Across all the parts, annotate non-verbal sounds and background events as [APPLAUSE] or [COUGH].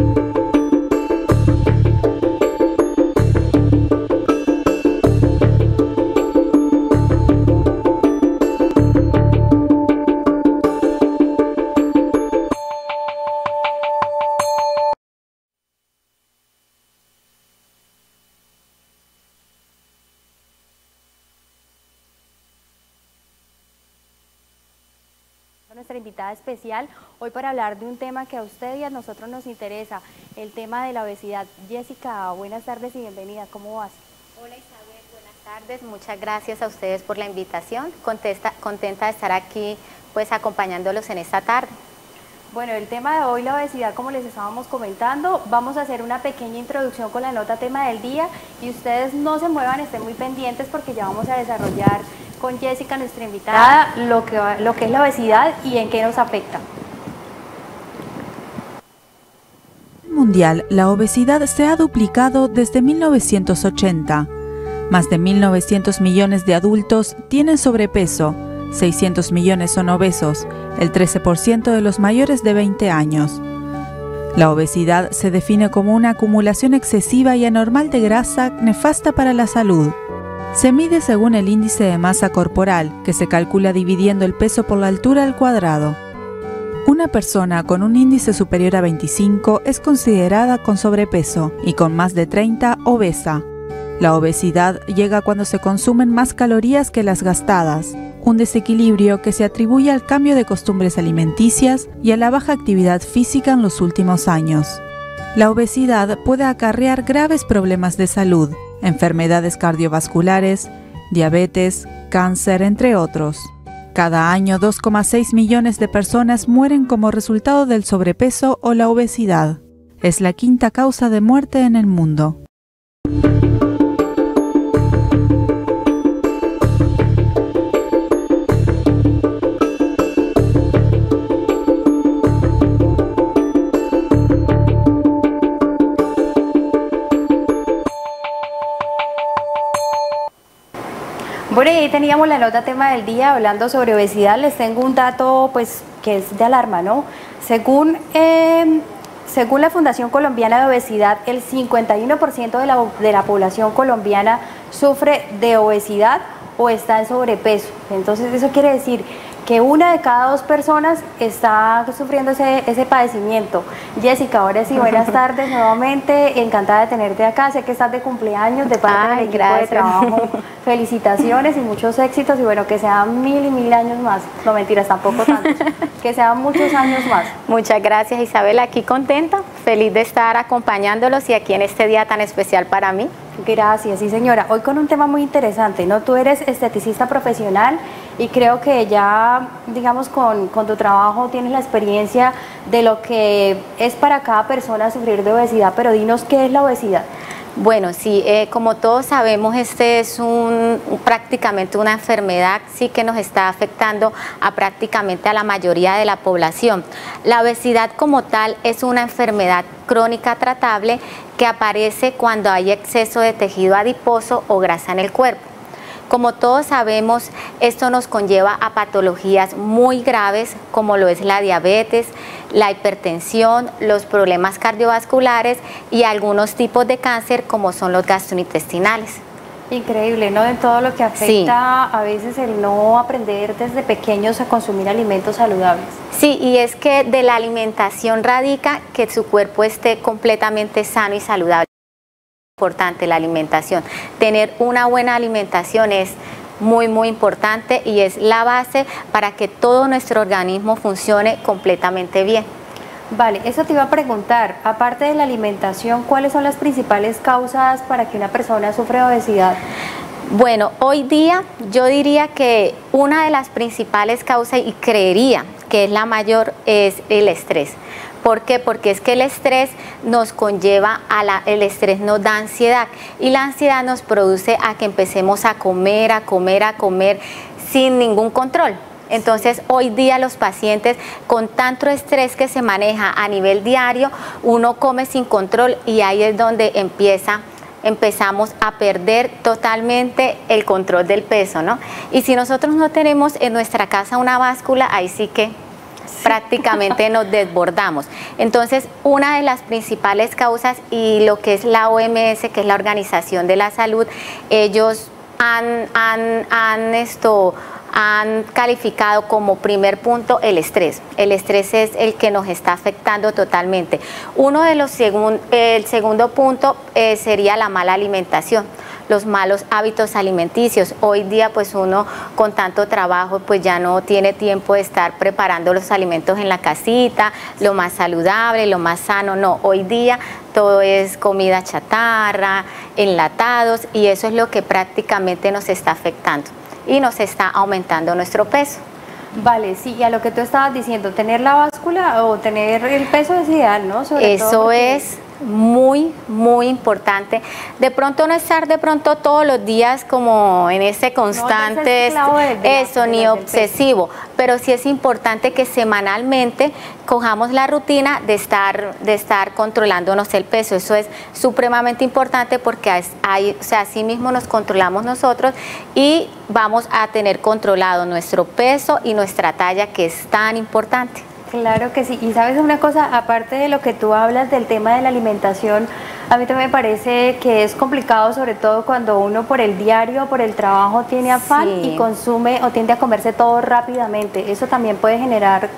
nuestra invitada especial hoy para hablar de un tema que a usted y a nosotros nos interesa, el tema de la obesidad. Jessica, buenas tardes y bienvenida, ¿cómo vas? Hola Isabel, buenas tardes, muchas gracias a ustedes por la invitación, Contesta, contenta de estar aquí pues acompañándolos en esta tarde. Bueno, el tema de hoy, la obesidad, como les estábamos comentando, vamos a hacer una pequeña introducción con la nota tema del día y ustedes no se muevan, estén muy pendientes porque ya vamos a desarrollar con Jessica, nuestra invitada, lo que, lo que es la obesidad y en qué nos afecta. mundial, la obesidad se ha duplicado desde 1980. Más de 1.900 millones de adultos tienen sobrepeso, 600 millones son obesos, el 13% de los mayores de 20 años. La obesidad se define como una acumulación excesiva y anormal de grasa nefasta para la salud. Se mide según el índice de masa corporal, que se calcula dividiendo el peso por la altura al cuadrado. Una persona con un índice superior a 25 es considerada con sobrepeso y con más de 30 obesa. La obesidad llega cuando se consumen más calorías que las gastadas, un desequilibrio que se atribuye al cambio de costumbres alimenticias y a la baja actividad física en los últimos años. La obesidad puede acarrear graves problemas de salud, enfermedades cardiovasculares, diabetes, cáncer, entre otros. Cada año 2,6 millones de personas mueren como resultado del sobrepeso o la obesidad. Es la quinta causa de muerte en el mundo. Bueno, y ahí teníamos la nota tema del día hablando sobre obesidad. Les tengo un dato pues que es de alarma, ¿no? Según, eh, según la Fundación Colombiana de Obesidad, el 51% de la, de la población colombiana sufre de obesidad o está en sobrepeso. Entonces eso quiere decir que una de cada dos personas está sufriendo ese, ese padecimiento. Jessica, ahora sí, buenas [LAUGHS] tardes nuevamente, encantada de tenerte acá, sé que estás de cumpleaños, de parte del equipo de trabajo, [LAUGHS] felicitaciones y muchos éxitos. Y bueno, que sean mil y mil años más, no mentiras, tampoco tantos, [LAUGHS] que sean muchos años más. Muchas gracias Isabel, aquí contenta, feliz de estar acompañándolos y aquí en este día tan especial para mí. Gracias, sí señora. Hoy con un tema muy interesante, ¿no? Tú eres esteticista profesional y creo que ya, digamos, con, con, tu trabajo tienes la experiencia de lo que es para cada persona sufrir de obesidad, pero dinos qué es la obesidad. Bueno, sí, eh, como todos sabemos, este es un, prácticamente una enfermedad sí que nos está afectando a prácticamente a la mayoría de la población. La obesidad como tal es una enfermedad crónica tratable que aparece cuando hay exceso de tejido adiposo o grasa en el cuerpo. Como todos sabemos, esto nos conlleva a patologías muy graves como lo es la diabetes, la hipertensión, los problemas cardiovasculares y algunos tipos de cáncer como son los gastrointestinales. Increíble, ¿no? En todo lo que afecta a veces el no aprender desde pequeños a consumir alimentos saludables. Sí, y es que de la alimentación radica que su cuerpo esté completamente sano y saludable importante la alimentación. Tener una buena alimentación es muy muy importante y es la base para que todo nuestro organismo funcione completamente bien. Vale, eso te iba a preguntar, aparte de la alimentación, ¿cuáles son las principales causas para que una persona sufra obesidad? Bueno, hoy día yo diría que una de las principales causas, y creería que es la mayor, es el estrés. ¿Por qué? Porque es que el estrés nos conlleva a la, el estrés nos da ansiedad y la ansiedad nos produce a que empecemos a comer, a comer, a comer sin ningún control. Entonces, hoy día los pacientes con tanto estrés que se maneja a nivel diario, uno come sin control y ahí es donde empieza empezamos a perder totalmente el control del peso, ¿no? Y si nosotros no tenemos en nuestra casa una báscula, ahí sí que [LAUGHS] prácticamente nos desbordamos. Entonces, una de las principales causas y lo que es la OMS, que es la Organización de la Salud, ellos han, han, han esto han calificado como primer punto el estrés. El estrés es el que nos está afectando totalmente. Uno de los segun, el segundo punto eh, sería la mala alimentación los malos hábitos alimenticios. Hoy día pues uno con tanto trabajo pues ya no tiene tiempo de estar preparando los alimentos en la casita, lo más saludable, lo más sano, no. Hoy día todo es comida chatarra, enlatados y eso es lo que prácticamente nos está afectando y nos está aumentando nuestro peso. Vale, sí, y a lo que tú estabas diciendo, tener la báscula o tener el peso es ideal, ¿no? Eso es muy, muy importante. De pronto no estar de pronto todos los días como en ese constante, eso, ni obsesivo, pero sí es importante que semanalmente cojamos la rutina de estar, de estar controlándonos el peso. Eso es supremamente importante porque hay, o sea, así mismo nos controlamos nosotros y vamos a tener controlado nuestro peso y nuestra talla que es tan importante. Claro que sí. Y sabes una cosa, aparte de lo que tú hablas del tema de la alimentación, a mí también me parece que es complicado, sobre todo cuando uno por el diario, por el trabajo tiene afán y consume o tiende a comerse todo rápidamente. Eso también puede generar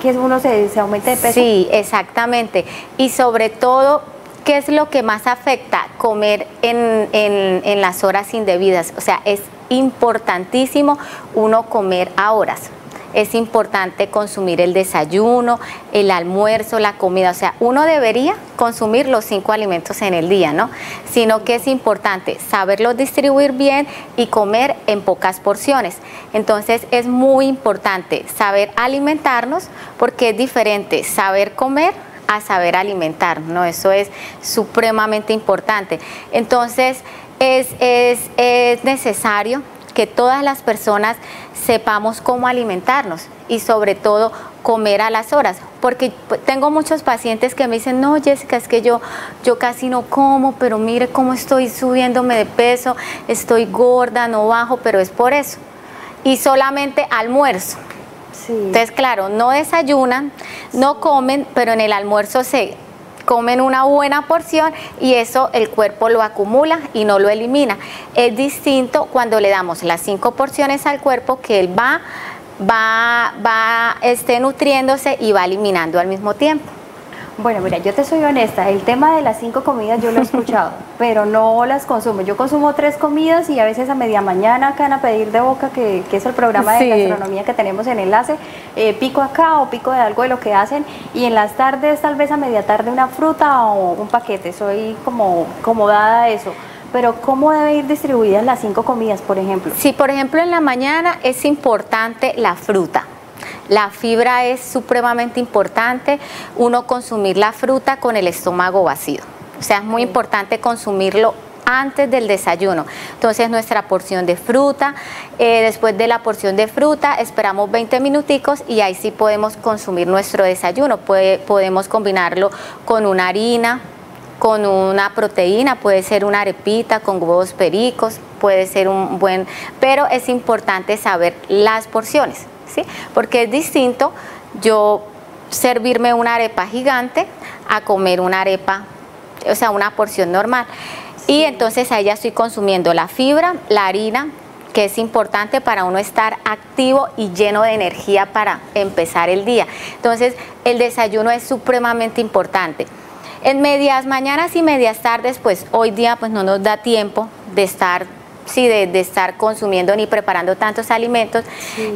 que uno se, se aumente de peso. Sí, exactamente. Y sobre todo ¿Qué es lo que más afecta? Comer en, en, en, las horas indebidas. O sea, es importantísimo uno comer a horas es importante consumir el desayuno, el almuerzo, la comida. O sea, uno debería consumir los cinco alimentos en el día, ¿no? Sino que es importante saberlos distribuir bien y comer en pocas porciones. Entonces es muy importante saber alimentarnos porque es diferente saber comer a saber alimentar, ¿no? Eso es supremamente importante. Entonces es, es, es necesario que todas las personas sepamos cómo alimentarnos y sobre todo comer a las horas, porque tengo muchos pacientes que me dicen, no Jessica, es que yo, yo casi no como, pero mire cómo estoy subiéndome de peso, estoy gorda, no bajo, pero es por eso. Y solamente almuerzo. Entonces, claro, no desayunan, no comen, pero en el almuerzo se comen una buena porción y eso el cuerpo lo acumula y no lo elimina. Es distinto cuando le damos las cinco porciones al cuerpo que él va, va, va esté nutriéndose y va eliminando al mismo tiempo. Bueno, mira, yo te soy honesta, el tema de las cinco comidas yo lo he escuchado, [LAUGHS] pero no las consumo. Yo consumo tres comidas y a veces a media mañana acá en A Pedir de Boca, que, es el programa de gastronomía que tenemos en Enlace, eh, pico acá o pico de algo de lo que hacen y en las tardes tal vez a media tarde una fruta o un paquete, soy como, como dada a eso. Pero ¿cómo debe ir distribuidas las cinco comidas, por ejemplo? Sí, por ejemplo en la mañana es importante la fruta la fibra es supremamente importante, uno consumir la fruta con el estómago vacío. O sea, es muy importante consumirlo antes del desayuno. Entonces nuestra porción de fruta, eh, después de la porción de fruta esperamos 20 minuticos y ahí sí podemos consumir nuestro desayuno. podemos combinarlo con una harina, con una proteína, puede ser una arepita con huevos pericos, puede ser un buen, pero es importante saber las porciones. Porque es distinto yo servirme una arepa gigante a comer una arepa, o sea, una porción normal. Y entonces ahí ya estoy consumiendo la fibra, la harina, que es importante para uno estar activo y lleno de energía para empezar el día. Entonces, el desayuno es supremamente importante. En medias mañanas y medias tardes, pues hoy día pues no nos da tiempo de estar sí, de, estar consumiendo ni preparando tantos alimentos,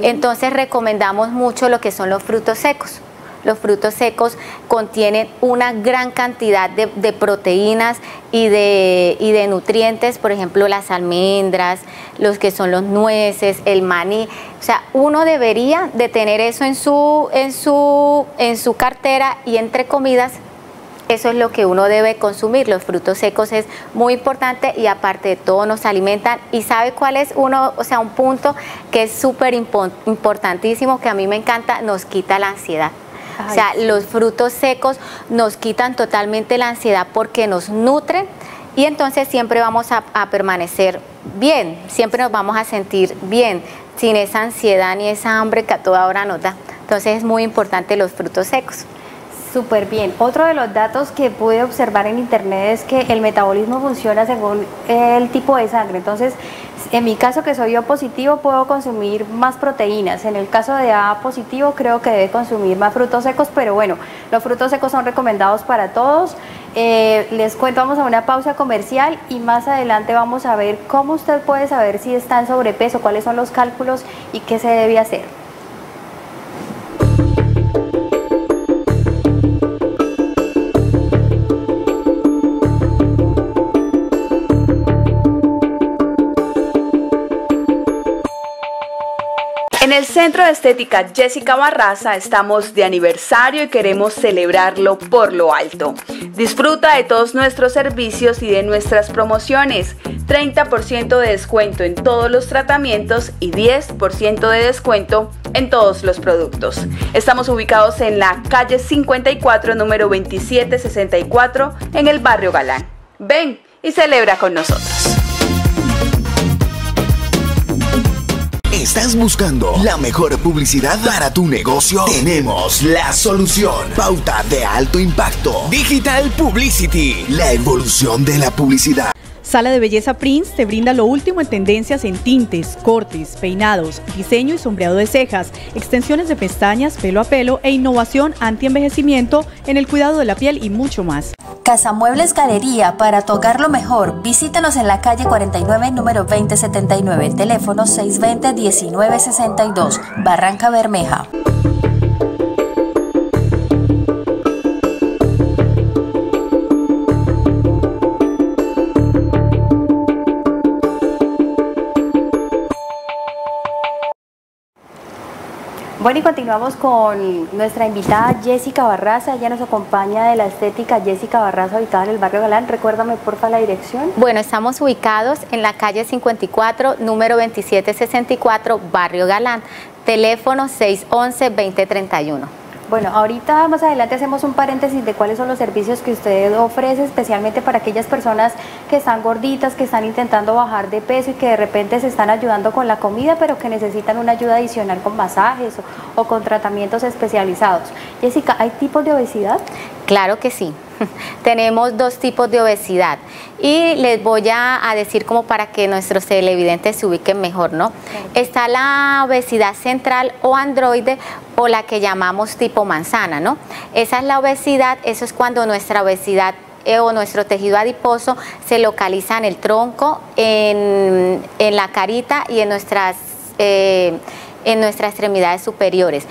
entonces recomendamos mucho lo que son los frutos secos. Los frutos secos contienen una gran cantidad de, proteínas y de, y de, nutrientes, por ejemplo las almendras, los que son los nueces, el maní. O sea, uno debería de tener eso en su, en su, en su cartera y entre comidas eso es lo que uno debe consumir. Los frutos secos es muy importante y aparte de todo nos alimentan. ¿Y sabe cuál es uno, o sea, un punto que es súper importantísimo, que a mí me encanta, nos quita la ansiedad. o sea, los frutos secos nos quitan totalmente la ansiedad porque nos nutren y entonces siempre vamos a, a permanecer bien, siempre nos vamos a sentir bien, sin esa ansiedad ni esa hambre que a toda hora nos da. Entonces es muy importante los frutos secos. Súper bien. Otro de los datos que pude observar en internet es que el metabolismo funciona según el tipo de sangre. Entonces, en mi caso que soy O positivo puedo consumir más proteínas. En el caso de A positivo creo que debe consumir más frutos secos, pero bueno, los frutos secos son recomendados para todos. Eh, les cuento, vamos a una pausa comercial y más adelante vamos a ver cómo usted puede saber si está en sobrepeso, cuáles son los cálculos y qué se debe hacer. El Centro de Estética Jessica Barraza estamos de aniversario y queremos celebrarlo por lo alto. Disfruta de todos nuestros servicios y de nuestras promociones. 30% de descuento en todos los tratamientos y 10% de descuento en todos los productos. Estamos ubicados en la calle 54, número 2764, en el barrio Galán. Ven y celebra con nosotros. ¿Estás buscando la mejor publicidad para tu negocio? Tenemos la solución. Pauta de alto impacto. Digital Publicity. La evolución de la publicidad. Sala de Belleza Prince te brinda lo último en tendencias en tintes, cortes, peinados, diseño y sombreado de cejas, extensiones de pestañas, pelo a pelo e innovación anti-envejecimiento en el cuidado de la piel y mucho más. Casa Muebles Galería, para tocar lo mejor. Visítanos en la calle 49, número 2079, teléfono 620-1962, Barranca Bermeja. Bueno, y continuamos con nuestra invitada Jessica Barraza. Ella nos acompaña de la estética Jessica Barraza, ubicada en el barrio Galán. Recuérdame, porfa, la dirección. Bueno, estamos ubicados en la calle 54, número 2764, barrio Galán. Teléfono 611-2031. Bueno, ahorita más adelante hacemos un paréntesis de cuáles son los servicios que usted ofrece, especialmente para aquellas personas que están gorditas, que están intentando bajar de peso y que de repente se están ayudando con la comida, pero que necesitan una ayuda adicional con masajes o, o con tratamientos especializados. Jessica, ¿hay tipos de obesidad? Claro que sí. [LAUGHS] Tenemos dos tipos de obesidad y les voy a, decir como para que nuestros televidentes se ubiquen mejor, ¿no? Está la obesidad central o androide o la que llamamos tipo manzana, ¿no? Esa es la obesidad, eso es cuando nuestra obesidad eh, o nuestro tejido adiposo se localiza en el tronco, en, la carita y en nuestras, eh, en nuestras extremidades superiores.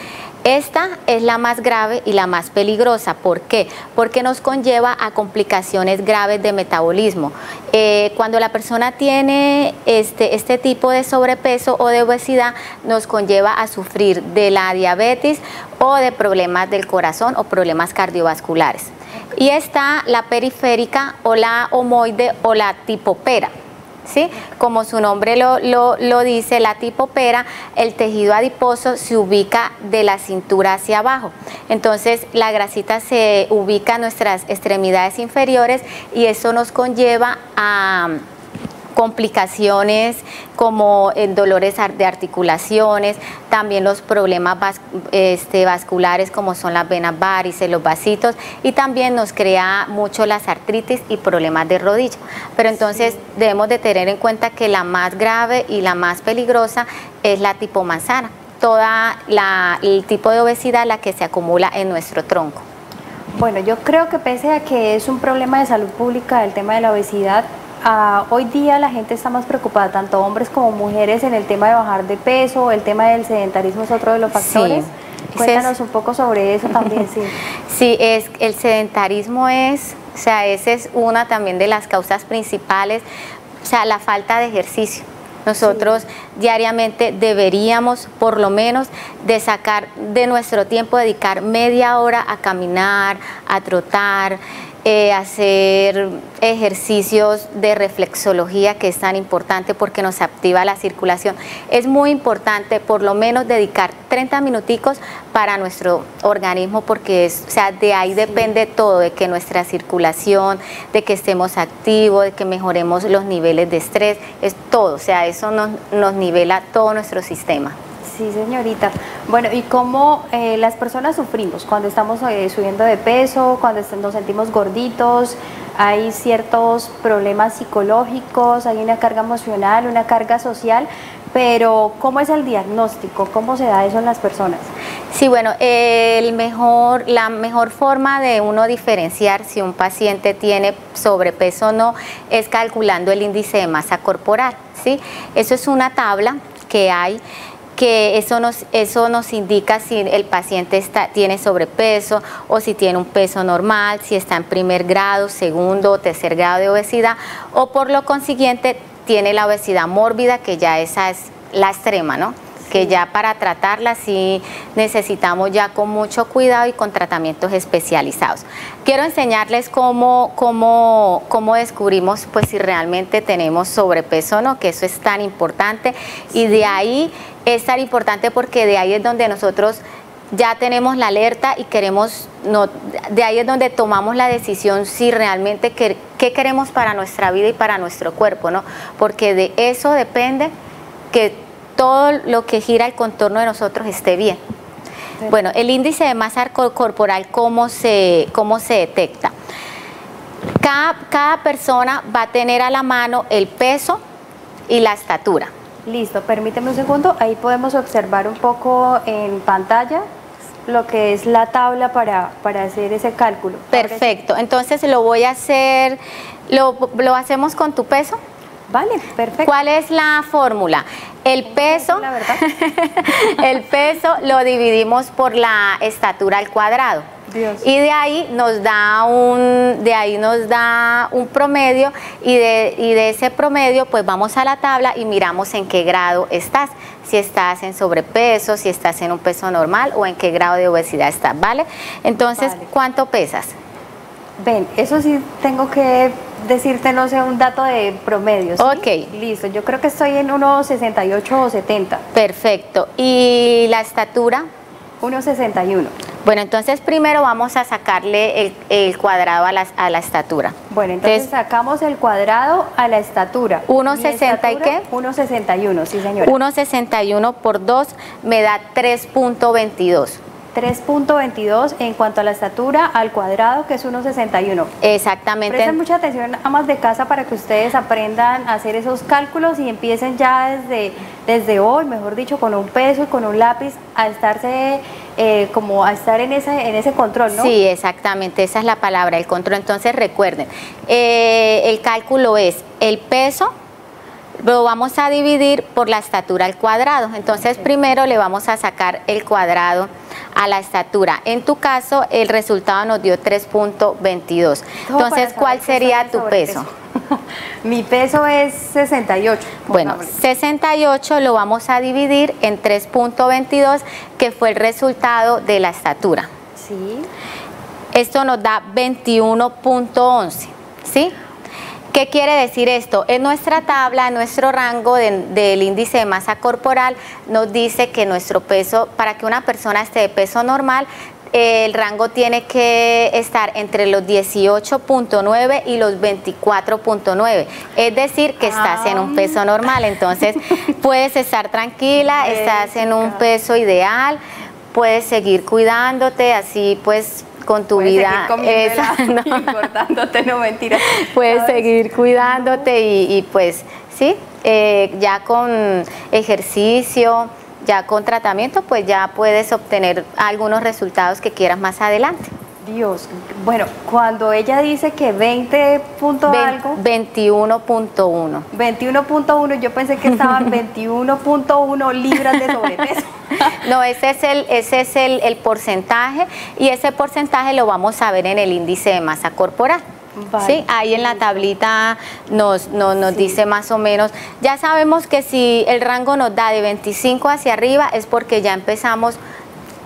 Esta es la más grave y la más peligrosa. ¿Por qué? Porque nos conlleva a complicaciones graves de metabolismo. Eh, cuando la persona tiene este, este tipo de sobrepeso o de obesidad, nos conlleva a sufrir de la diabetes o de problemas del corazón o problemas cardiovasculares. Y está la periférica o la homoide o la tipopera. ¿Sí? Como su nombre lo, dice, la tipopera, el tejido adiposo se ubica de la cintura hacia abajo. Entonces la grasita se ubica en nuestras extremidades inferiores y eso nos conlleva a complicaciones como en dolores de articulaciones, también los problemas este, vasculares como son las venas varices, los vasitos y también nos crea mucho las artritis y problemas de rodilla. Pero entonces debemos de tener en cuenta que la más grave y la más peligrosa es la tipo manzana, toda el tipo de obesidad la que se acumula en nuestro tronco. Bueno, yo creo que pese a que es un problema de salud pública el tema de la obesidad, hoy día la gente está más preocupada, tanto hombres como mujeres, en el tema de bajar de peso, el tema del sedentarismo es otro de los factores. Cuéntanos un poco sobre eso también, [LAUGHS] sí. Sí, es, el sedentarismo es, o sea, esa es una también de las causas principales, o sea, la falta de ejercicio. Nosotros diariamente deberíamos por lo menos de sacar de nuestro tiempo, dedicar media hora a caminar, a trotar, eh, hacer ejercicios de reflexología que es tan importante porque nos activa la circulación. Es muy importante por lo menos dedicar 30 minuticos para nuestro organismo porque es, o sea, de ahí depende todo, de que nuestra circulación, de que estemos activos, de que mejoremos los niveles de estrés, es todo, o sea, eso nos, nos nivela todo nuestro sistema. Sí, señorita. Bueno, ¿y cómo eh, las personas sufrimos cuando estamos eh, subiendo de peso, cuando nos sentimos gorditos? Hay ciertos problemas psicológicos, hay una carga emocional, una carga social, pero ¿cómo es el diagnóstico? ¿Cómo se da eso en las personas? Sí, bueno, la mejor forma de uno diferenciar si un paciente tiene sobrepeso o no es calculando el índice de masa corporal. ¿sí? Eso es una tabla que hay que eso nos, eso nos indica si el paciente está, tiene sobrepeso o si tiene un peso normal, si está en primer grado, segundo o tercer grado de obesidad o por lo consiguiente tiene la obesidad mórbida, que ya esa es la extrema, ¿no? Que ya para tratarla sí necesitamos ya con mucho cuidado y con tratamientos especializados. Quiero enseñarles cómo, cómo, cómo descubrimos pues si realmente tenemos sobrepeso o no, que eso es tan importante y de ahí es tan importante porque de ahí es donde nosotros ya tenemos la alerta y queremos, no, de ahí es donde tomamos la decisión si realmente qué queremos para nuestra vida y para nuestro cuerpo, ¿no? Porque de eso depende que todo lo que gira el contorno de nosotros esté bien. Bueno, el índice de masa corporal, ¿cómo se, cómo se detecta? Cada, cada persona va a tener a la mano el peso y la estatura. Listo, permíteme un segundo, ahí podemos observar un poco en pantalla lo que es la tabla para, para hacer ese cálculo. Perfecto, entonces lo voy a hacer, lo, lo hacemos con tu peso. Vale, perfecto. ¿Cuál es la fórmula? El peso, [LAUGHS] el peso lo dividimos por la estatura al cuadrado. Y de ahí nos da un, de ahí nos da un promedio y de, y de ese promedio pues vamos a la tabla y miramos en qué grado estás. Si estás en sobrepeso, si estás en un peso normal o en qué grado de obesidad estás, ¿vale? Entonces, ¿cuánto pesas? Ven, eso sí tengo que decirte, no sé, un dato de promedio. ¿sí? Ok. Listo, yo creo que estoy en unos 68 o 70. Perfecto. ¿Y la estatura? 1,61. Bueno, entonces primero vamos a sacarle el, cuadrado a la, a la, estatura. Bueno, entonces, sacamos el cuadrado a la estatura. 1,60 y qué? 1,61, sí señora. 1,61 por 2 me da 3.22. 3.22 en cuanto a la estatura al cuadrado, que es 1.61. Exactamente. Presten mucha atención, amas de casa, para que ustedes aprendan a hacer esos cálculos y empiecen ya desde, desde hoy, mejor dicho, con un peso y con un lápiz, a estarse eh, como a estar en ese, en ese control, ¿no? Sí, exactamente, esa es la palabra, el control. Entonces recuerden, eh, el cálculo es el peso lo vamos a dividir por la estatura al cuadrado. Entonces primero le vamos a sacar el cuadrado a la estatura. En tu caso el resultado nos dio 3.22. Entonces, ¿cuál sería tu peso? [LAUGHS] Mi peso es 68. Bueno, 68 lo vamos a dividir en 3.22, que fue el resultado de la estatura. Sí. Esto nos da 21.11, ¿sí? ¿Qué quiere decir esto? En nuestra tabla, en nuestro rango del índice de masa corporal, nos dice que nuestro peso, para que una persona esté de peso normal, el rango tiene que estar entre los 18.9 y los 24.9. Es decir, que estás en un ah. peso normal. Entonces, [LAUGHS] puedes estar tranquila, estás en un peso ideal, puedes seguir cuidándote, así pues con tu vida. Esa, [LAUGHS] no. [LAUGHS] no mentira. Puedes seguir cuidándote y, pues sí, eh, ya con ejercicio, ya con tratamiento, pues ya puedes obtener algunos resultados que quieras más adelante. Dios, bueno, cuando ella dice que 20 punto algo. 21.1. 21.1, yo pensé que estaban [LAUGHS] 21.1 libras de sobrepeso. [LAUGHS] no, ese es, el, ese es el, porcentaje y ese porcentaje lo vamos a ver en el índice de masa corporal. Sí, ahí en la tablita nos, nos, dice más o menos. Ya sabemos que si el rango nos da de 25 hacia arriba es porque ya empezamos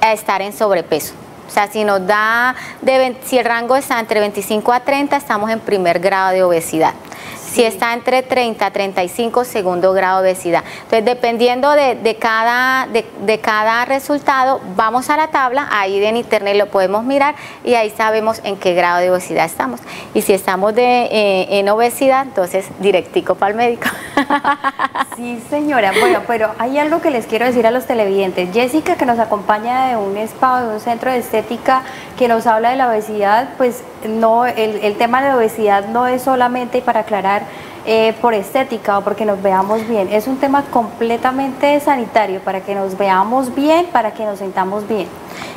a estar en sobrepeso. O sea, si nos da, si el rango está entre 25 a 30, estamos en primer grado de obesidad. Si está entre 30 a 35, segundo grado de obesidad. Entonces, dependiendo de, cada, de, cada resultado, vamos a la tabla, ahí en internet lo podemos mirar y ahí sabemos en qué grado de obesidad estamos. Y si estamos de, eh, en obesidad, entonces directico para el médico. [LAUGHS] Sí, señora. Bueno, pero hay algo que les quiero decir a los televidentes. Jessica, que nos acompaña de un spa, de un centro de estética, que nos habla de la obesidad, pues no, el, tema de obesidad no es solamente para aclarar eh, por estética o porque nos veamos bien, es un tema completamente sanitario, para que nos veamos bien, para que nos sentamos bien.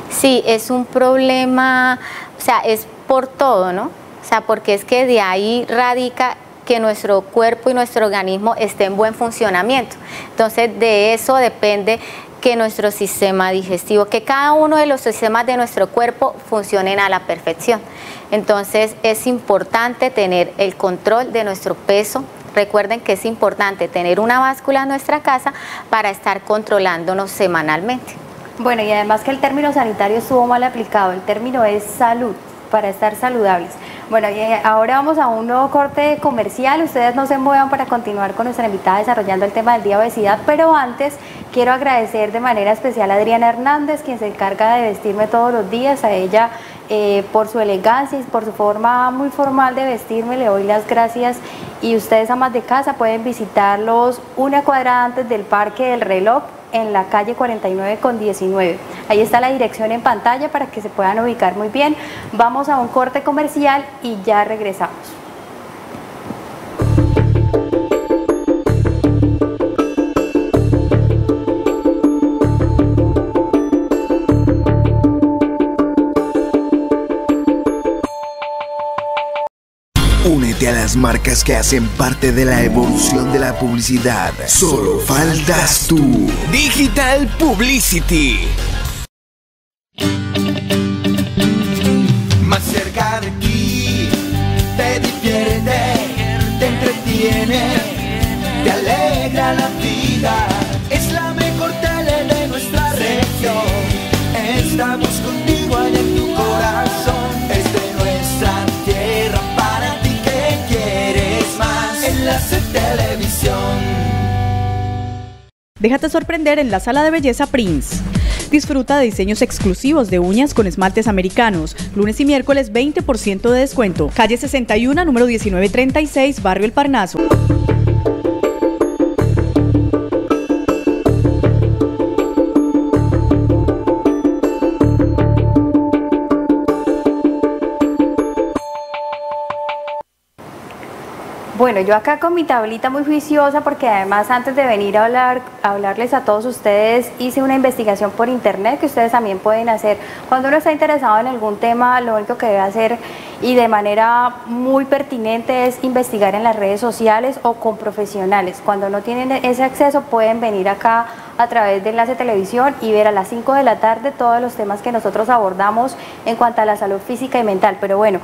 Sí, es un problema, o sea, es por todo, ¿no? O sea, porque es que de ahí radica que nuestro cuerpo y nuestro organismo esté en buen funcionamiento. Entonces, de eso depende que nuestro sistema digestivo, que cada uno de los sistemas de nuestro cuerpo funcionen a la perfección. Entonces es importante tener el control de nuestro peso. Recuerden que es importante tener una báscula en nuestra casa para estar controlándonos semanalmente. Bueno, y además que el término sanitario estuvo mal aplicado, el término es salud, para estar saludables. Bueno, y eh, ahora vamos a un nuevo corte comercial. Ustedes no se muevan para continuar con nuestra invitada desarrollando el tema del día de obesidad, pero antes quiero agradecer de manera especial a Adriana Hernández, quien se encarga de vestirme todos los días, a ella eh, por su elegancia y por su forma muy formal de vestirme, le doy las gracias y ustedes amas de casa pueden visitarlos una cuadra antes del Parque del Reloj en la calle 49 con 19. Ahí está la dirección en pantalla para que se puedan ubicar muy bien. Vamos a un corte comercial y ya regresamos. Únete a las marcas que hacen parte de la evolución de la publicidad. Solo faltas tú. Digital Publicity. Déjate sorprender en la sala de belleza Prince. Disfruta de diseños exclusivos de uñas con esmaltes americanos. Lunes y miércoles 20% de descuento. Calle 61, número 1936, Barrio El Parnaso. Bueno, yo acá con mi tablita muy juiciosa porque además antes de venir a hablar, a hablarles a todos ustedes hice una investigación por internet que ustedes también pueden hacer. Cuando uno está interesado en algún tema, lo único que debe hacer y de manera muy pertinente es investigar en las redes sociales o con profesionales. Cuando no tienen ese acceso pueden venir acá a través de Enlace Televisión y ver a las 5 de la tarde todos los temas que nosotros abordamos en cuanto a la salud física y mental. Pero bueno,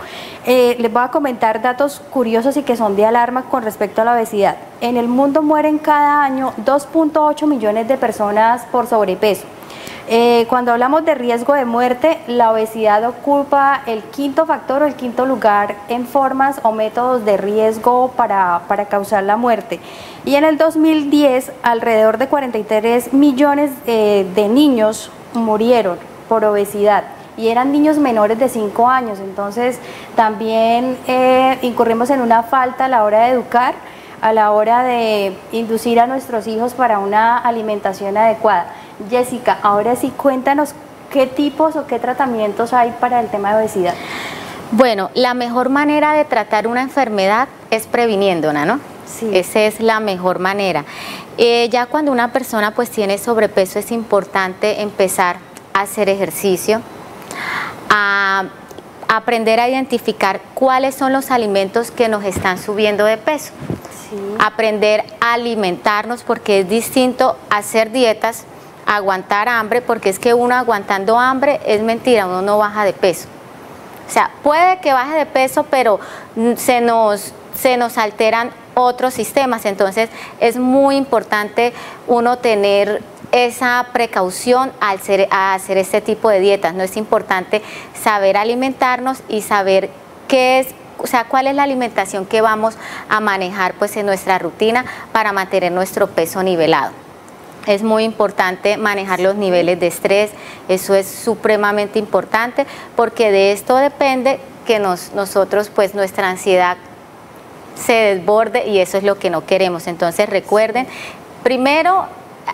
eh, les voy a comentar datos curiosos y que son de alarma con respecto a la obesidad. En el mundo mueren cada año 2.8 millones de personas por sobrepeso. Eh, cuando hablamos de riesgo de muerte, la obesidad ocupa el quinto factor o el quinto lugar en formas o métodos de riesgo para, causar la muerte. Y en el 2010, alrededor de 43 millones eh, de niños murieron por obesidad y eran niños menores de 5 años. Entonces, también eh, incurrimos en una falta a la hora de educar, a la hora de inducir a nuestros hijos para una alimentación adecuada. Jessica, ahora sí cuéntanos qué tipos o qué tratamientos hay para el tema de obesidad. Bueno, la mejor manera de tratar una enfermedad es previniéndola, ¿no? Sí. Esa es la mejor manera. Eh, ya cuando una persona pues tiene sobrepeso es importante empezar a hacer ejercicio, a aprender a identificar cuáles son los alimentos que nos están subiendo de peso. Aprender a alimentarnos porque es distinto hacer dietas aguantar hambre, porque es que uno aguantando hambre es mentira, uno no baja de peso. O sea, puede que baje de peso, pero se nos, se nos alteran otros sistemas. Entonces es muy importante uno tener esa precaución al hacer este tipo de dietas. No es importante saber alimentarnos y saber qué es o sea, cuál es la alimentación que vamos a manejar pues en nuestra rutina para mantener nuestro peso nivelado. Es muy importante manejar los niveles de estrés, eso es supremamente importante porque de esto depende que nosotros pues nuestra ansiedad se desborde y eso es lo que no queremos. Entonces recuerden, primero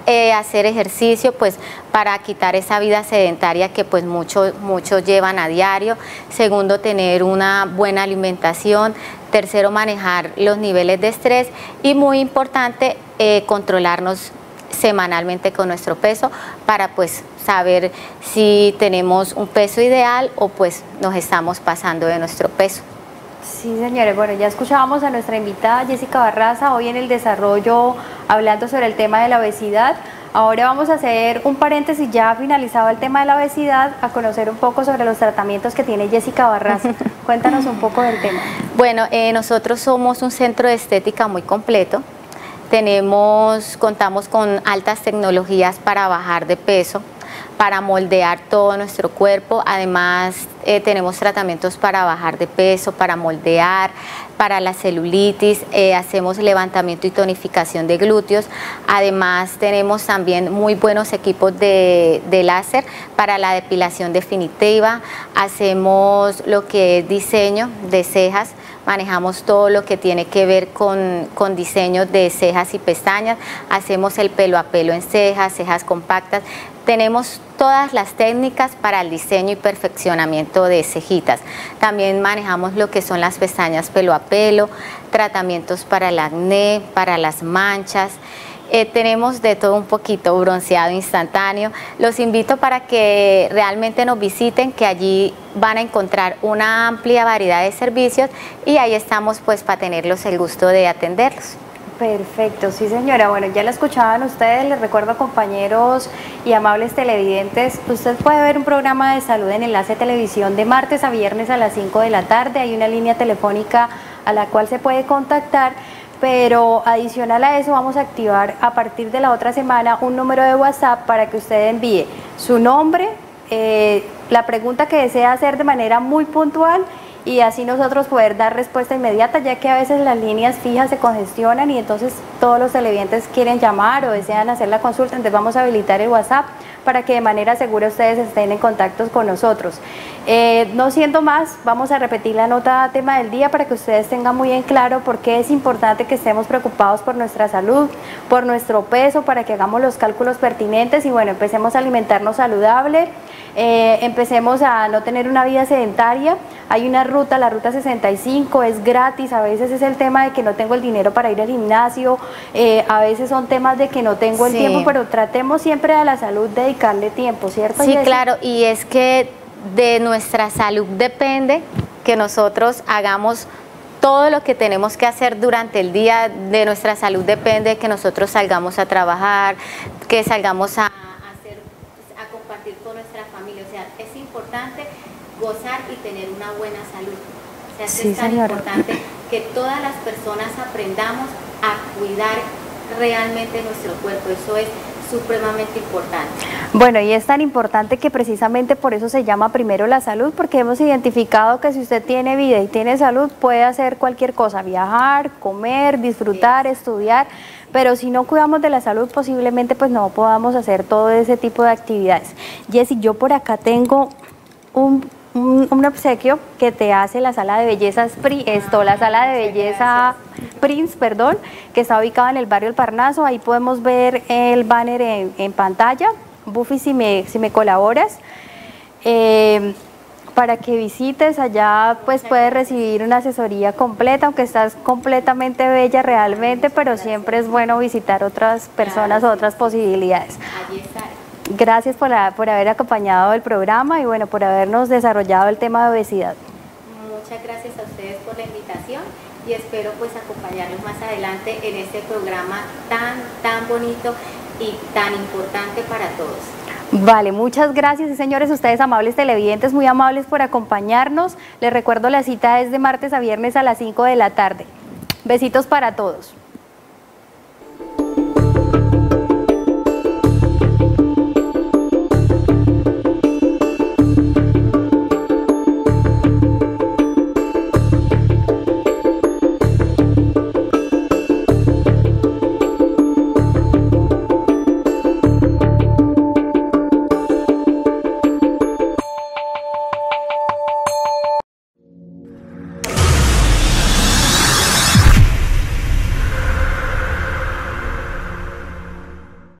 eh, hacer ejercicio pues para quitar esa vida sedentaria que pues muchos llevan a diario. Segundo, tener una buena alimentación. Tercero, manejar los niveles de estrés. Y muy importante, eh, controlarnos semanalmente con nuestro peso para pues saber si tenemos un peso ideal o pues nos estamos pasando de nuestro peso. Sí, señores. Bueno, ya escuchábamos a nuestra invitada Jessica Barraza hoy en el desarrollo hablando sobre el tema de la obesidad. Ahora vamos a hacer un paréntesis ya finalizado el tema de la obesidad, a conocer un poco sobre los tratamientos que tiene Jessica Barraza. [LAUGHS] Cuéntanos un poco del tema. Bueno, eh, nosotros somos un centro de estética muy completo. Tenemos, contamos con altas tecnologías para bajar de peso para moldear todo nuestro cuerpo. Además, eh, tenemos tratamientos para bajar de peso, para moldear, para la celulitis, eh, hacemos levantamiento y tonificación de glúteos. Además, tenemos también muy buenos equipos de, de láser para la depilación definitiva. Hacemos lo que es diseño de cejas manejamos todo lo que tiene que ver con, con diseño de cejas y pestañas, hacemos el pelo a pelo en cejas, cejas compactas, tenemos todas las técnicas para el diseño y perfeccionamiento de cejitas. También manejamos lo que son las pestañas pelo a pelo, tratamientos para el acné, para las manchas. Eh, tenemos de todo un poquito, bronceado instantáneo. Los invito para que realmente nos visiten, que allí van a encontrar una amplia variedad de servicios y ahí estamos pues para tenerlos el gusto de atenderlos. Perfecto, sí señora. Bueno, ya la escuchaban ustedes, les recuerdo compañeros y amables televidentes, usted puede ver un programa de salud en Enlace Televisión de martes a viernes a las 5 de la tarde, hay una línea telefónica a la cual se puede contactar pero adicional a eso vamos a activar a partir de la otra semana un número de WhatsApp para que usted envíe su nombre, eh, la pregunta que desea hacer de manera muy puntual y así nosotros poder dar respuesta inmediata, ya que a veces las líneas fijas se congestionan y entonces todos los televidentes quieren llamar o desean hacer la consulta, entonces vamos a habilitar el WhatsApp para que de manera segura ustedes estén en contacto con nosotros. Eh, no siendo más, vamos a repetir la nota tema del día para que ustedes tengan muy en claro por qué es importante que estemos preocupados por nuestra salud, por nuestro peso, para que hagamos los cálculos pertinentes y bueno, empecemos a alimentarnos saludable, eh, empecemos a no tener una vida sedentaria. Hay una ruta, la ruta 65, es gratis, a veces es el tema de que no tengo el dinero para ir al gimnasio, eh, a veces son temas de que no tengo el tiempo, pero tratemos siempre a la salud de dedicarle tiempo, ¿cierto? Sí, claro, y es que de nuestra salud depende que nosotros hagamos todo lo que tenemos que hacer durante el día, de nuestra salud depende que nosotros salgamos a trabajar, que salgamos a, hacer, a compartir con nuestra familia. O sea, es importante gozar y tener una buena salud. O sea, es tan importante que todas las personas aprendamos a cuidar realmente nuestro cuerpo. Eso es supremamente importante. Bueno, y es tan importante que precisamente por eso se llama primero la salud, porque hemos identificado que si usted tiene vida y tiene salud, puede hacer cualquier cosa, viajar, comer, disfrutar, estudiar, pero si no cuidamos de la salud, posiblemente pues no podamos hacer todo ese tipo de actividades. Jessy, yo por acá tengo un un, obsequio que te hace la sala de belleza esto, la sala de belleza Prince, perdón, que está ubicada en el barrio El Parnaso. Ahí podemos ver el banner en, pantalla. Buffy, si me, si me colaboras. Eh, para que visites allá pues puedes recibir una asesoría completa, aunque estás completamente bella realmente, pero siempre es bueno visitar otras personas otras posibilidades. Gracias por, por haber acompañado el programa y bueno, por habernos desarrollado el tema de obesidad. Muchas gracias a ustedes por la invitación y espero pues acompañarlos más adelante en este programa tan, tan bonito y tan importante para todos. Vale, muchas gracias y señores, ustedes amables televidentes, muy amables por acompañarnos. Les recuerdo la cita es de martes a viernes a las 5 de la tarde. Besitos para todos.